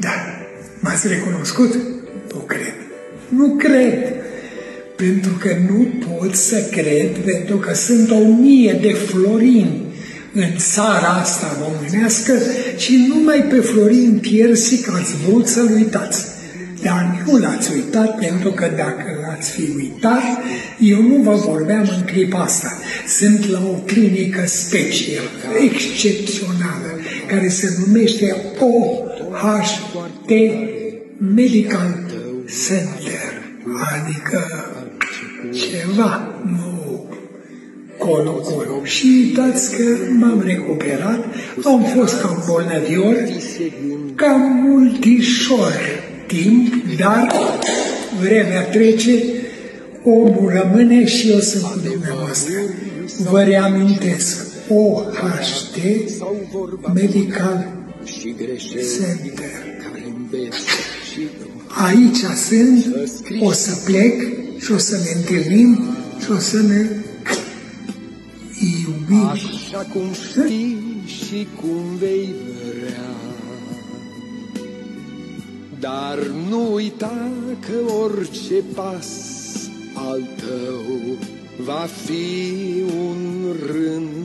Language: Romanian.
Da, m-ați recunoscut? Nu cred. Nu cred. Pentru că nu pot să cred, pentru că sunt o mie de florini în țara asta românească și numai pe Florin Piersic ați vrut să-l uitați. Dar nu l-ați uitat pentru că dacă l-ați fi uitat, eu nu vă vorbeam în clipa asta. Sunt la o clinică specială, excepțională, care se numește OHT Medical Center. Adică ceva, nu colo-colo. Și uitați că m-am recuperat, am fost cam bolnăvior, cam multișor timp, dar vremea trece, omul rămâne și eu sunt cu dumneavoastră. Vă reamintesc, OHT Medical Center. Aici sunt, o să plec și o să ne întâlnim și o să ne iubim. Așa cum știi și cum vei vrea. Dar nu uita că orice pas al tău va fi un rând